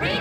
Bem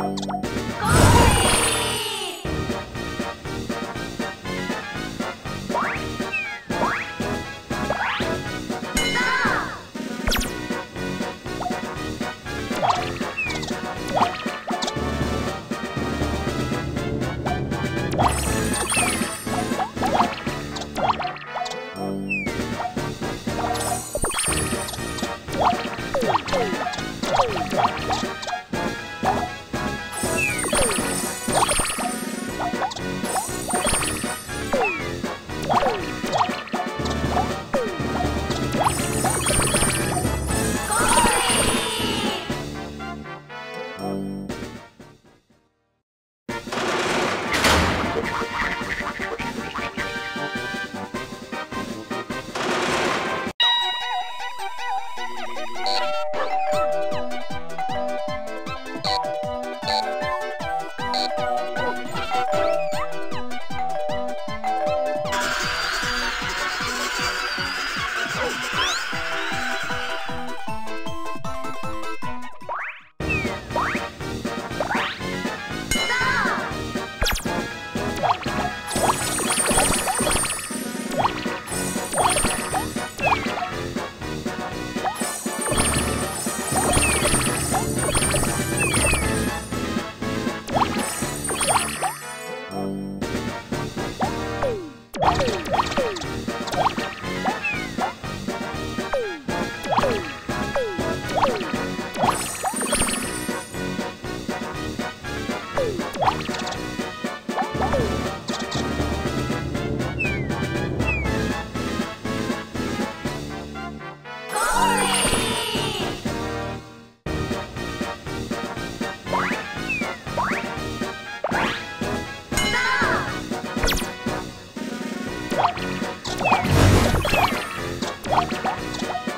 Bye. ピッ!